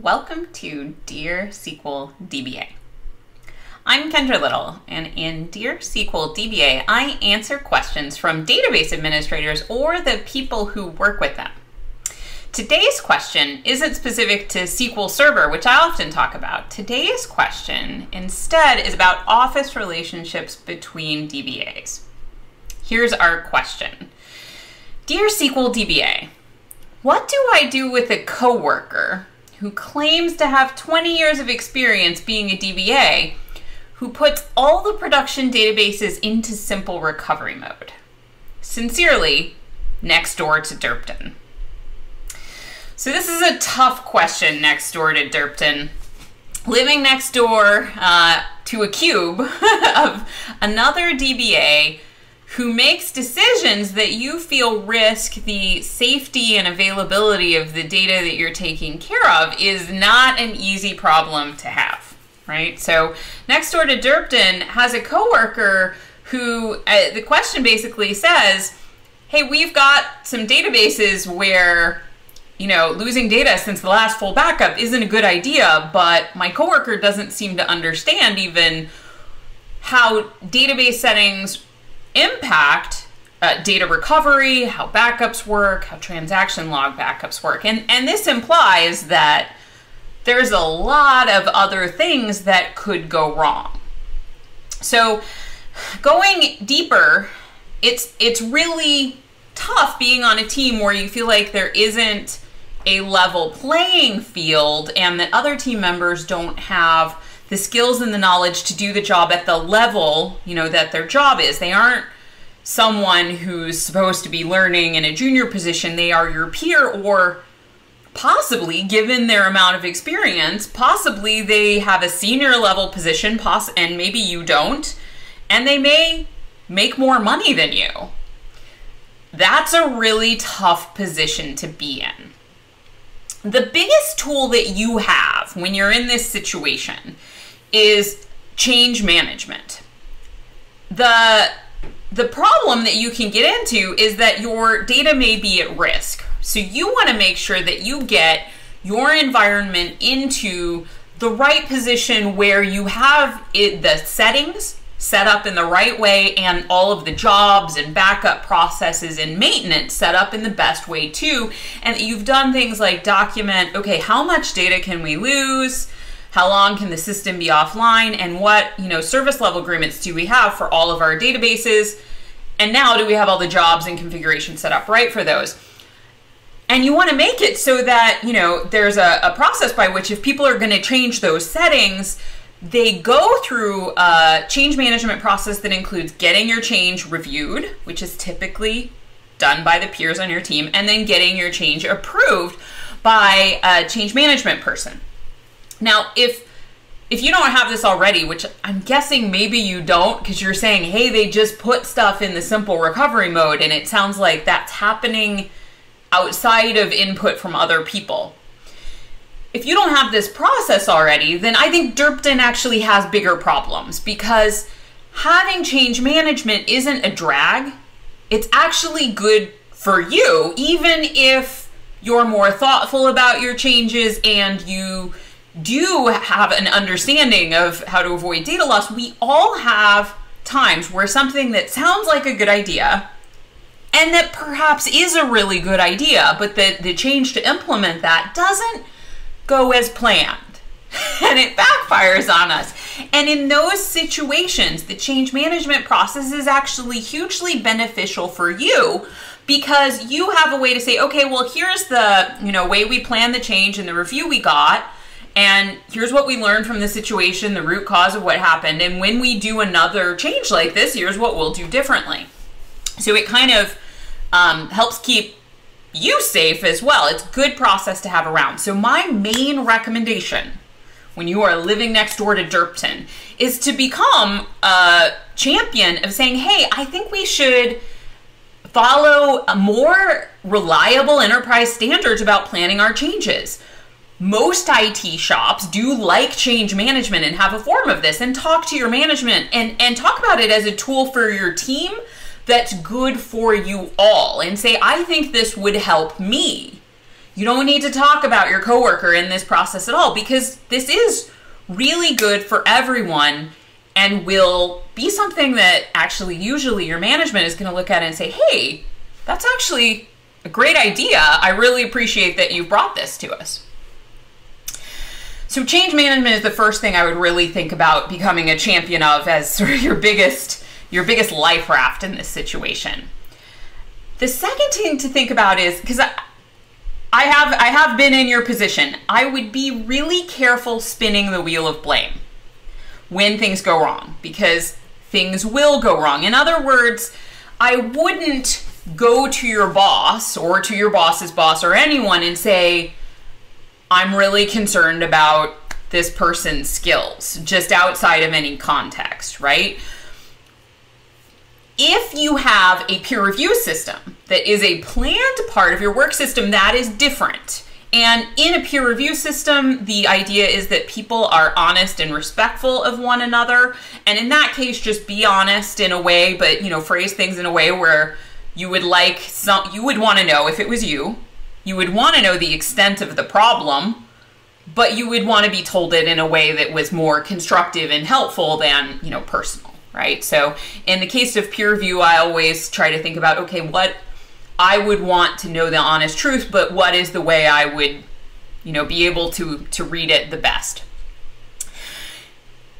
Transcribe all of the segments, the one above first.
Welcome to Dear SQL DBA. I'm Kendra Little, and in Dear SQL DBA, I answer questions from database administrators or the people who work with them. Today's question isn't specific to SQL Server, which I often talk about. Today's question instead is about office relationships between DBAs. Here's our question Dear SQL DBA, what do I do with a coworker who claims to have 20 years of experience being a DBA, who puts all the production databases into simple recovery mode. Sincerely, next door to Derpton. So this is a tough question next door to Derpton. Living next door uh, to a cube of another DBA who makes decisions that you feel risk the safety and availability of the data that you're taking care of is not an easy problem to have, right? So next door to Derpton has a coworker who uh, the question basically says, "Hey, we've got some databases where." You know, losing data since the last full backup isn't a good idea, but my coworker doesn't seem to understand even how database settings impact uh, data recovery, how backups work, how transaction log backups work. And, and this implies that there's a lot of other things that could go wrong. So going deeper, it's it's really tough being on a team where you feel like there isn't a level playing field and that other team members don't have the skills and the knowledge to do the job at the level, you know, that their job is. They aren't someone who's supposed to be learning in a junior position. They are your peer or possibly given their amount of experience, possibly they have a senior level position poss- and maybe you don't, and they may make more money than you. That's a really tough position to be in. The biggest tool that you have when you're in this situation is change management. The the problem that you can get into is that your data may be at risk. So you want to make sure that you get your environment into the right position where you have it, the settings set up in the right way and all of the jobs and backup processes and maintenance set up in the best way too. And you've done things like document, okay, how much data can we lose? How long can the system be offline, and what you know service level agreements do we have for all of our databases, and now do we have all the jobs and configuration set up right for those. And you want to make it so that you know there's a, a process by which if people are going to change those settings, they go through a change management process that includes getting your change reviewed, which is typically done by the peers on your team, and then getting your change approved by a change management person. Now, if if you don't have this already, which I'm guessing maybe you don't because you're saying, "Hey, they just put stuff in the simple recovery mode," and it sounds like that's happening outside of input from other people. If you don't have this process already, then I think Derpton actually has bigger problems because having change management isn't a drag. It's actually good for you, even if you're more thoughtful about your changes and you do have an understanding of how to avoid data loss, we all have times where something that sounds like a good idea and that perhaps is a really good idea, but the, the change to implement that doesn't go as planned. and it backfires on us. And in those situations, the change management process is actually hugely beneficial for you because you have a way to say, okay, well, here's the, you know, way we plan the change and the review we got and here's what we learned from the situation, the root cause of what happened. And when we do another change like this, here's what we'll do differently. So it kind of um, helps keep you safe as well. It's good process to have around. So my main recommendation when you are living next door to Derpton is to become a champion of saying, hey, I think we should follow more reliable enterprise standards about planning our changes most IT shops do like change management and have a form of this and talk to your management and, and talk about it as a tool for your team that's good for you all and say, I think this would help me. you don't need to talk about your coworker in this process at all because this is really good for everyone and will be something that actually usually your management is going to look at and say, hey, that's actually a great idea. I really appreciate that you brought this to us. So change management is the first thing I would really think about becoming a champion of as sort of your biggest your biggest life raft in this situation. The second thing to think about is because I, I have I have been in your position. I would be really careful spinning the wheel of blame when things go wrong because things will go wrong. In other words, I wouldn't go to your boss or to your boss's boss or anyone and say, I'm really concerned about this person's skills, just outside of any context, right? If you have a peer review system that is a planned part of your work system, that is different. And in a peer review system, the idea is that people are honest and respectful of one another. And in that case, just be honest in a way, but you know, phrase things in a way where you would like some you would want to know if it was you you would want to know the extent of the problem, but you would want to be told it in a way that was more constructive and helpful than, you know, personal, right? So in the case of peer review, I always try to think about, okay, what I would want to know the honest truth, but what is the way I would, you know, be able to to read it the best.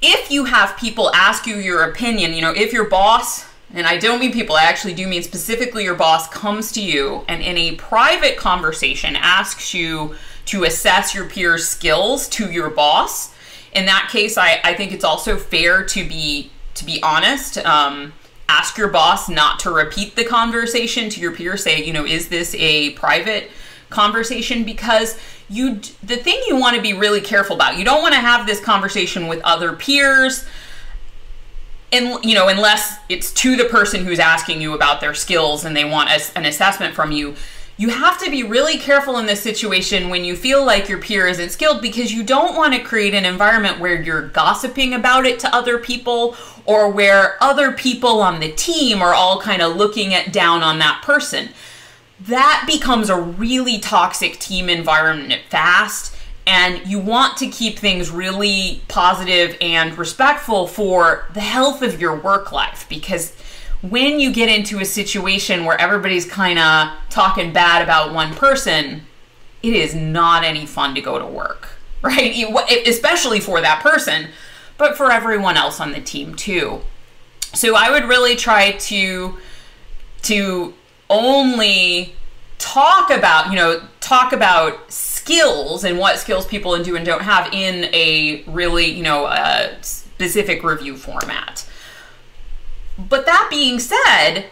If you have people ask you your opinion, you know, if your boss and I don't mean people, I actually do mean specifically your boss comes to you and in a private conversation asks you to assess your peers' skills to your boss. In that case, I, I think it's also fair to be to be honest. Um, ask your boss not to repeat the conversation to your peers. Say, you know, is this a private conversation? Because you the thing you want to be really careful about. You don't want to have this conversation with other peers and you know unless it's to the person who's asking you about their skills and they want a, an assessment from you you have to be really careful in this situation when you feel like your peer isn't skilled because you don't want to create an environment where you're gossiping about it to other people or where other people on the team are all kind of looking at down on that person. That becomes a really toxic team environment fast and you want to keep things really positive and respectful for the health of your work life because when you get into a situation where everybody's kind of talking bad about one person, it is not any fun to go to work, right? Especially for that person, but for everyone else on the team too. So I would really try to to only talk about, you know, talk about skills and what skills people do and don't have in a really, you know, specific review format. But that being said,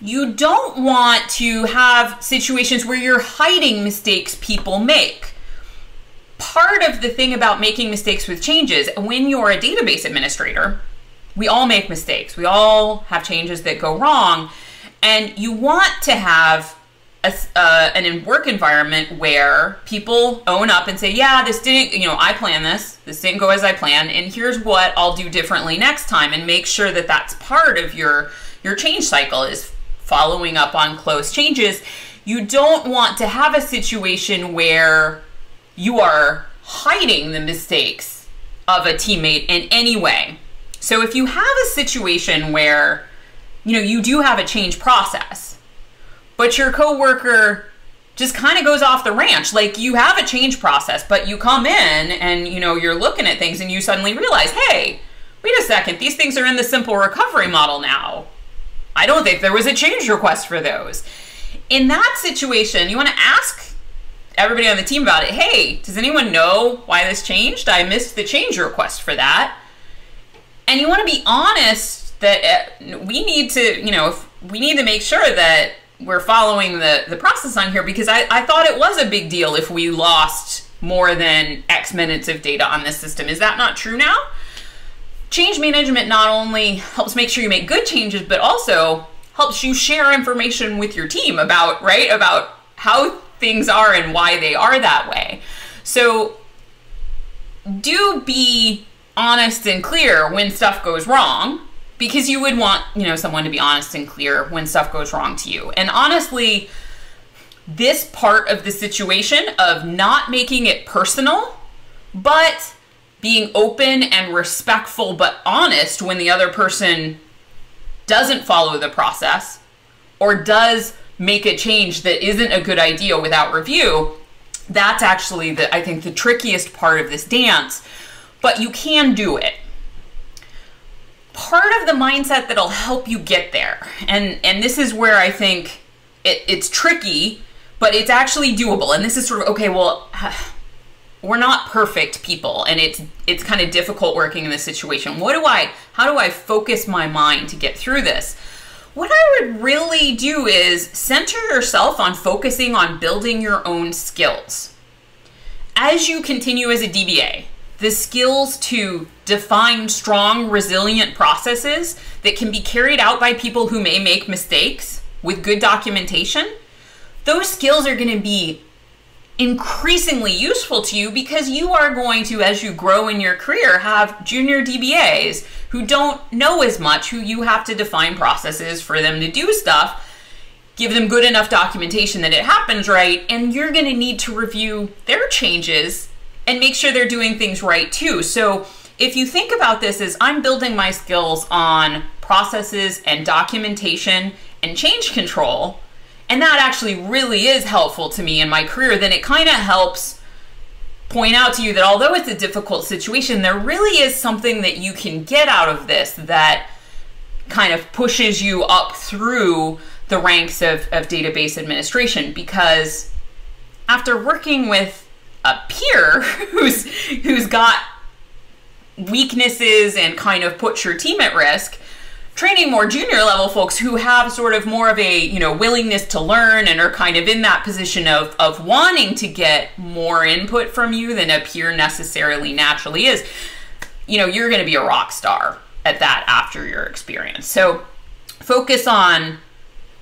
you don't want to have situations where you're hiding mistakes people make. Part of the thing about making mistakes with changes, when you're a database administrator, we all make mistakes. We all have changes that go wrong. And you want to have a, uh, an in work environment where people own up and say, yeah, this didn't, you know, I plan this, this didn't go as I planned, and here's what I'll do differently next time, and make sure that that's part of your your change cycle is following up on close changes. You don't want to have a situation where you are hiding the mistakes of a teammate in any way. So if you have a situation where you know you do have a change process but your coworker just kind of goes off the ranch. Like you have a change process, but you come in and you know you're looking at things and you suddenly realize, "Hey, wait a second, these things are in the simple recovery model now. I don't think there was a change request for those." In that situation, you want to ask everybody on the team about it. Hey, does anyone know why this changed? I missed the change request for that. And you want to be honest that uh, we need to, you know, we need to make sure that we're following the, the process on here because I, I thought it was a big deal if we lost more than X minutes of data on this system. Is that not true now? Change management not only helps make sure you make good changes, but also helps you share information with your team about, right, about how things are and why they are that way. So do be honest and clear when stuff goes wrong because you would want, you know, someone to be honest and clear when stuff goes wrong to you. And honestly, this part of the situation of not making it personal, but being open and respectful but honest when the other person doesn't follow the process or does make a change that isn't a good idea without review, that's actually the I think the trickiest part of this dance, but you can do it. Part of the mindset that'll help you get there, and and this is where I think it, it's tricky, but it's actually doable. And this is sort of okay. Well, we're not perfect people, and it's it's kind of difficult working in this situation. What do I? How do I focus my mind to get through this? What I would really do is center yourself on focusing on building your own skills. As you continue as a DBA, the skills to define strong, resilient processes that can be carried out by people who may make mistakes with good documentation, those skills are going to be increasingly useful to you because you are going to, as you grow in your career, have junior DBAs who don't know as much, who you have to define processes for them to do stuff, give them good enough documentation that it happens right, and you're going to need to review their changes and make sure they're doing things right too. So if you think about this as I'm building my skills on processes and documentation and change control, and that actually really is helpful to me in my career, then it kind of helps point out to you that although it's a difficult situation, there really is something that you can get out of this that kind of pushes you up through the ranks of, of database administration. Because after working with a peer who's who's got weaknesses and kind of puts your team at risk training more junior level folks who have sort of more of a you know willingness to learn and are kind of in that position of of wanting to get more input from you than a peer necessarily naturally is you know you're going to be a rock star at that after your experience. So focus on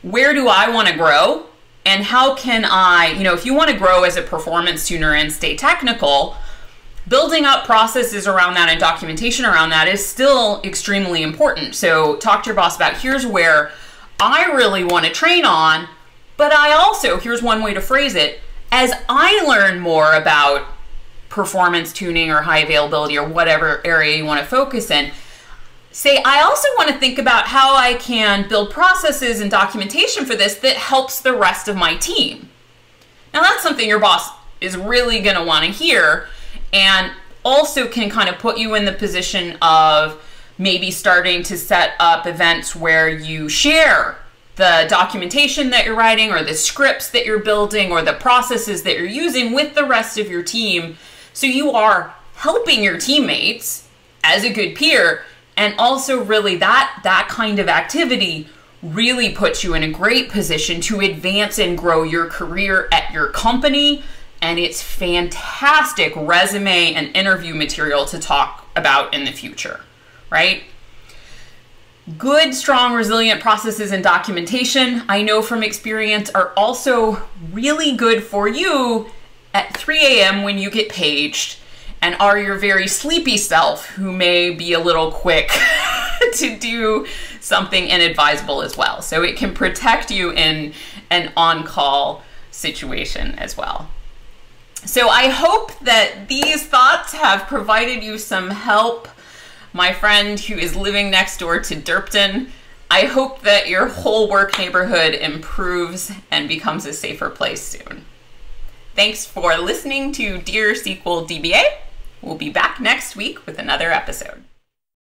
where do i want to grow and how can i you know if you want to grow as a performance tuner and stay technical building up processes around that and documentation around that is still extremely important. So talk to your boss about here's where I really want to train on, but I also, here's one way to phrase it, as I learn more about performance tuning or high availability or whatever area you want to focus in, say, I also want to think about how I can build processes and documentation for this that helps the rest of my team. Now, that's something your boss is really going to want to hear and also can kind of put you in the position of maybe starting to set up events where you share the documentation that you're writing or the scripts that you're building or the processes that you're using with the rest of your team. So you are helping your teammates as a good peer and also really that that kind of activity really puts you in a great position to advance and grow your career at your company and it's fantastic resume and interview material to talk about in the future, right? Good, strong, resilient processes and documentation, I know from experience, are also really good for you at 3 a.m. when you get paged and are your very sleepy self who may be a little quick to do something inadvisable as well. So it can protect you in an on call situation as well. So I hope that these thoughts have provided you some help. My friend who is living next door to Derpton, I hope that your whole work neighborhood improves and becomes a safer place soon. Thanks for listening to Dear SQL DBA. We'll be back next week with another episode.